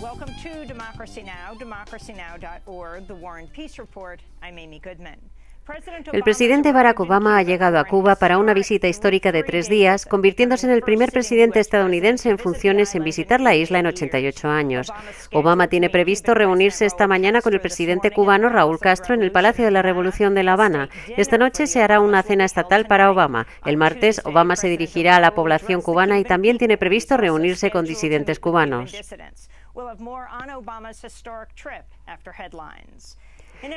Welcome to Democracy Now!, democracynow.org, The War and Peace Report. I'm Amy Goodman. El presidente Barack Obama ha llegado a Cuba para una visita histórica de tres días, convirtiéndose en el primer presidente estadounidense en funciones en visitar la isla en 88 años. Obama tiene previsto reunirse esta mañana con el presidente cubano Raúl Castro en el Palacio de la Revolución de La Habana. Esta noche se hará una cena estatal para Obama. El martes, Obama se dirigirá a la población cubana y también tiene previsto reunirse con disidentes cubanos. We'll have more on Obama's historic trip after headlines.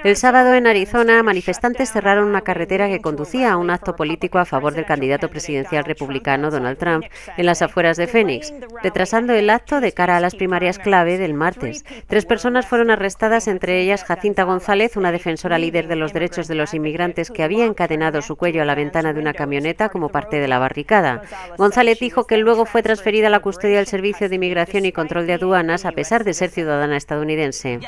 El sábado en Arizona, manifestantes cerraron una carretera que conducía a un acto político a favor del candidato presidencial republicano Donald Trump en las afueras de Phoenix, retrasando el acto de cara a las primarias clave del martes. Tres personas fueron arrestadas, entre ellas Jacinta González, una defensora líder de los derechos de los inmigrantes que había encadenado su cuello a la ventana de una camioneta como parte de la barricada. González dijo que luego fue transferida a la custodia del Servicio de Inmigración y Control de Aduanas a pesar de ser ciudadana estadounidense.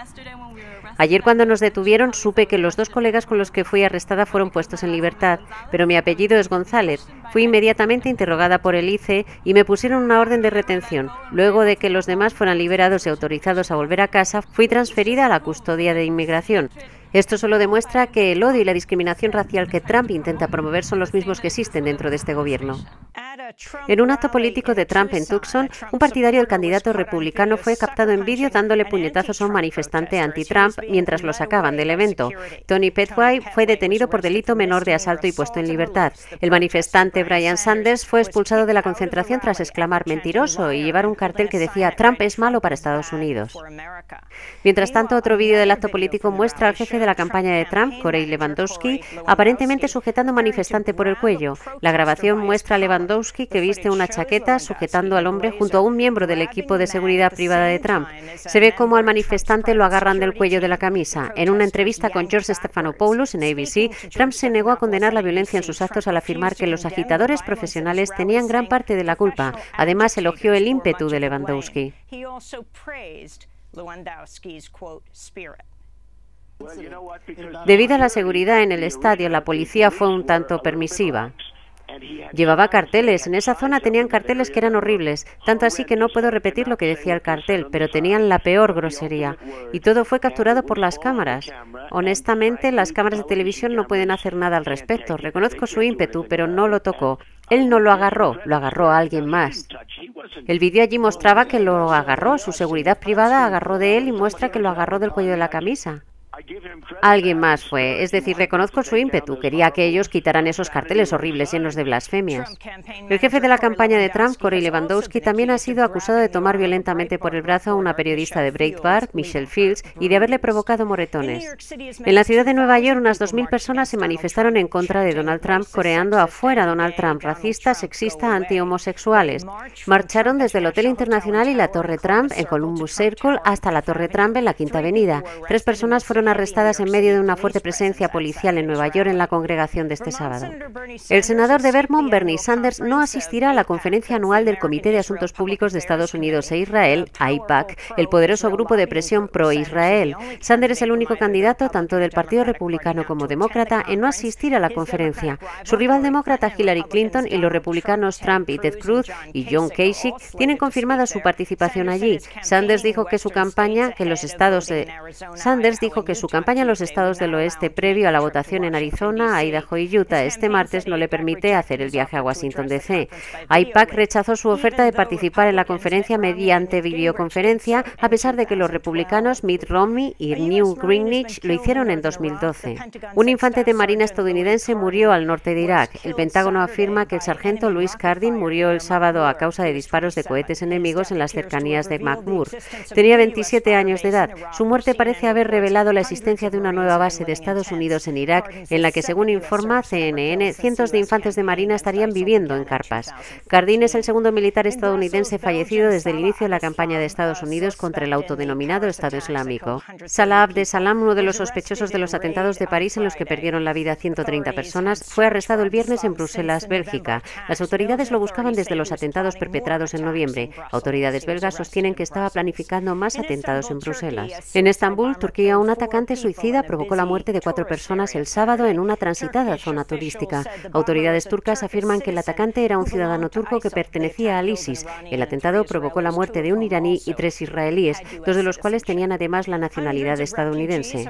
Ayer cuando nos detuvieron supe que los dos colegas con los que fui arrestada fueron puestos en libertad, pero mi apellido es González. Fui inmediatamente interrogada por el ICE y me pusieron una orden de retención. Luego de que los demás fueran liberados y autorizados a volver a casa, fui transferida a la custodia de inmigración. Esto solo demuestra que el odio y la discriminación racial que Trump intenta promover son los mismos que existen dentro de este gobierno. En un acto político de Trump en Tucson, un partidario del candidato republicano fue captado en vídeo dándole puñetazos a un manifestante anti-Trump mientras lo sacaban del evento. Tony Petway fue detenido por delito menor de asalto y puesto en libertad. El manifestante Brian Sanders fue expulsado de la concentración tras exclamar mentiroso y llevar un cartel que decía Trump es malo para Estados Unidos. Mientras tanto, otro vídeo del acto político muestra al jefe de la campaña de Trump, Corey Lewandowski, aparentemente sujetando a un manifestante por el cuello. La grabación muestra a Lewandowski que viste una chaqueta sujetando al hombre junto a un miembro del equipo de seguridad privada de Trump. Se ve como al manifestante lo agarran del cuello de la camisa. En una entrevista con George Stephanopoulos en ABC, Trump se negó a condenar la violencia en sus actos al afirmar que los agitadores profesionales tenían gran parte de la culpa. Además, elogió el ímpetu de Lewandowski. Debido a la seguridad en el estadio, la policía fue un tanto permisiva. Llevaba carteles. En esa zona tenían carteles que eran horribles, tanto así que no puedo repetir lo que decía el cartel, pero tenían la peor grosería. Y todo fue capturado por las cámaras. Honestamente, las cámaras de televisión no pueden hacer nada al respecto. Reconozco su ímpetu, pero no lo tocó. Él no lo agarró, lo agarró a alguien más. El vídeo allí mostraba que lo agarró, su seguridad privada agarró de él y muestra que lo agarró del cuello de la camisa. Alguien más fue, es decir, reconozco su ímpetu. Quería que ellos quitaran esos carteles horribles llenos de blasfemias. El jefe de la campaña de Trump, Corey Lewandowski, también ha sido acusado de tomar violentamente por el brazo a una periodista de Breitbart, Michelle Fields, y de haberle provocado moretones. En la ciudad de Nueva York, unas 2.000 personas se manifestaron en contra de Donald Trump, coreando afuera Donald Trump, racista, sexista, anti-homosexuales. Marcharon desde el Hotel Internacional y la Torre Trump en Columbus Circle hasta la Torre Trump en la Quinta Avenida. Tres personas fueron arrestadas en medio de una fuerte presencia policial en Nueva York en la congregación de este sábado. El senador de Vermont, Bernie Sanders, no asistirá a la conferencia anual del Comité de Asuntos Públicos de Estados Unidos e Israel, AIPAC, el poderoso grupo de presión pro-Israel. Sanders es el único candidato, tanto del Partido Republicano como Demócrata, en no asistir a la conferencia. Su rival demócrata Hillary Clinton y los republicanos Trump y Ted Cruz y John Kasich tienen confirmada su participación allí. Sanders dijo que su campaña, que los estados de Sanders dijo que su campaña en los estados del oeste previo a la votación en Arizona, Idaho y Utah este martes no le permite hacer el viaje a Washington DC. AIPAC rechazó su oferta de participar en la conferencia mediante videoconferencia, a pesar de que los republicanos Mitt Romney y Newt Greenwich lo hicieron en 2012. Un infante de marina estadounidense murió al norte de Irak. El Pentágono afirma que el sargento Louis Cardin murió el sábado a causa de disparos de cohetes enemigos en las cercanías de McMur. Tenía 27 años de edad. Su muerte parece haber revelado la existencia de una nueva base de Estados Unidos en Irak, en la que, según informa CNN, cientos de infantes de marina estarían viviendo en carpas. Cardín es el segundo militar estadounidense fallecido desde el inicio de la campaña de Estados Unidos contra el autodenominado Estado Islámico. Salah Abdesalam, uno de los sospechosos de los atentados de París en los que perdieron la vida 130 personas, fue arrestado el viernes en Bruselas, Bélgica. Las autoridades lo buscaban desde los atentados perpetrados en noviembre. Autoridades belgas sostienen que estaba planificando más atentados en Bruselas. En Estambul, Turquía, un ataque atacante suicida provocó la muerte de cuatro personas el sábado en una transitada zona turística. Autoridades turcas afirman que el atacante era un ciudadano turco que pertenecía al ISIS. El atentado provocó la muerte de un iraní y tres israelíes, dos de los cuales tenían además la nacionalidad estadounidense.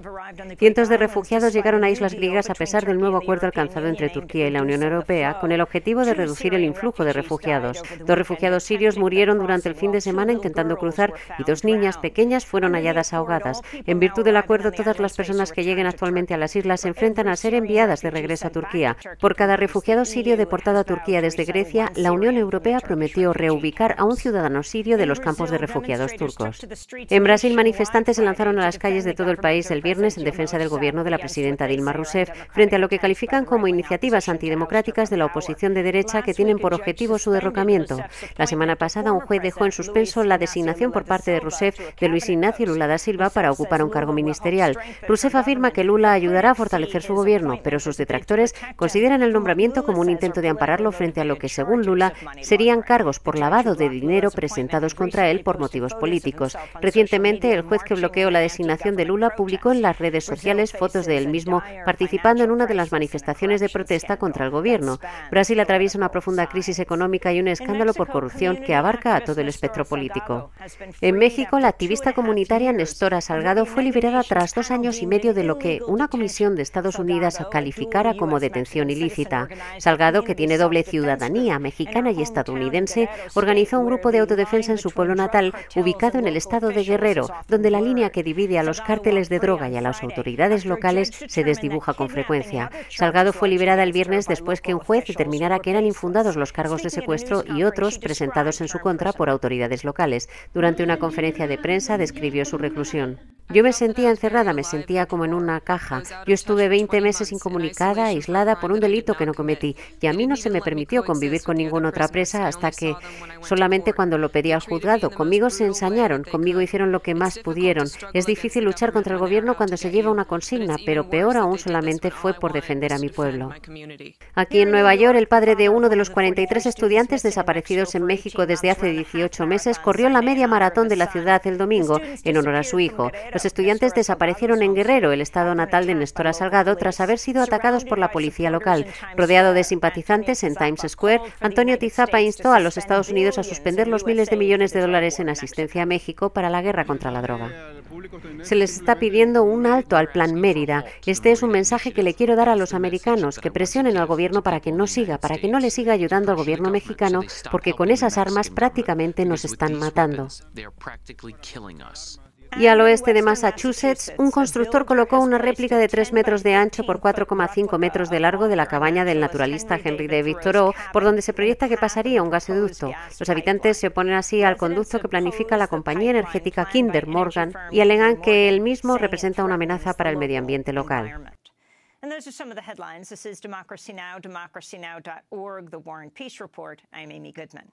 Cientos de refugiados llegaron a islas griegas a pesar del nuevo acuerdo alcanzado entre Turquía y la Unión Europea con el objetivo de reducir el influjo de refugiados. Dos refugiados sirios murieron durante el fin de semana intentando cruzar y dos niñas pequeñas fueron halladas ahogadas. En virtud del acuerdo, todas las personas que lleguen actualmente a las islas se enfrentan a ser enviadas de regreso a Turquía. Por cada refugiado sirio deportado a Turquía desde Grecia, la Unión Europea prometió reubicar a un ciudadano sirio de los campos de refugiados turcos. En Brasil, manifestantes se lanzaron a las calles de todo el país el viernes en defensa del gobierno de la presidenta Dilma Rousseff frente a lo que califican como iniciativas antidemocráticas de la oposición de derecha que tienen por objetivo su derrocamiento. La semana pasada, un juez dejó en suspenso la designación por parte de Rousseff de Luis Ignacio Lula da Silva para ocupar un cargo ministerial. Rousseff afirma que Lula ayudará a fortalecer su gobierno, pero sus detractores consideran el nombramiento como un intento de ampararlo frente a lo que, según Lula, serían cargos por lavado de dinero presentados contra él por motivos políticos. Recientemente, el juez que bloqueó la designación de Lula publicó en las redes sociales fotos de él mismo participando en una de las manifestaciones de protesta contra el gobierno. Brasil atraviesa una profunda crisis económica y un escándalo por corrupción que abarca a todo el espectro político. En México, la activista comunitaria Nestora Salgado fue liberada dos años y medio de lo que una comisión de Estados Unidos calificara como detención ilícita. Salgado, que tiene doble ciudadanía mexicana y estadounidense, organizó un grupo de autodefensa en su pueblo natal, ubicado en el estado de Guerrero, donde la línea que divide a los cárteles de droga y a las autoridades locales se desdibuja con frecuencia. Salgado fue liberada el viernes después que un juez determinara que eran infundados los cargos de secuestro y otros presentados en su contra por autoridades locales. Durante una conferencia de prensa describió su reclusión. Yo me sentía encerrada, me sentía como en una caja. Yo estuve 20 meses incomunicada, aislada por un delito que no cometí y a mí no se me permitió convivir con ninguna otra presa hasta que solamente cuando lo pedí al juzgado. Conmigo se ensañaron, conmigo hicieron lo que más pudieron. Es difícil luchar contra el gobierno cuando se lleva una consigna, pero peor aún solamente fue por defender a mi pueblo. Aquí en Nueva York, el padre de uno de los 43 estudiantes desaparecidos en México desde hace 18 meses corrió la media maratón de la ciudad el domingo en honor a su hijo. Los estudiantes desaparecieron en Guerrero, el estado natal de Nestora Salgado, tras haber sido atacados por la policía local. Rodeado de simpatizantes en Times Square, Antonio Tizapa instó a los Estados Unidos a suspender los miles de millones de dólares en asistencia a México para la guerra contra la droga. Se les está pidiendo un alto al Plan Mérida. Este es un mensaje que le quiero dar a los americanos, que presionen al gobierno para que no siga, para que no le siga ayudando al gobierno mexicano, porque con esas armas prácticamente nos están matando. Y al oeste de Massachusetts, un constructor colocó una réplica de 3 metros de ancho por 4,5 metros de largo de la cabaña del naturalista Henry David Thoreau, por donde se proyecta que pasaría un gasoducto. Los habitantes se oponen así al conducto que planifica la compañía energética Kinder Morgan y alegan que el mismo representa una amenaza para el medio ambiente local. And those are some of the headlines. This is Democracy Now!, democracynow.org, The War Peace Report. I'm Amy Goodman.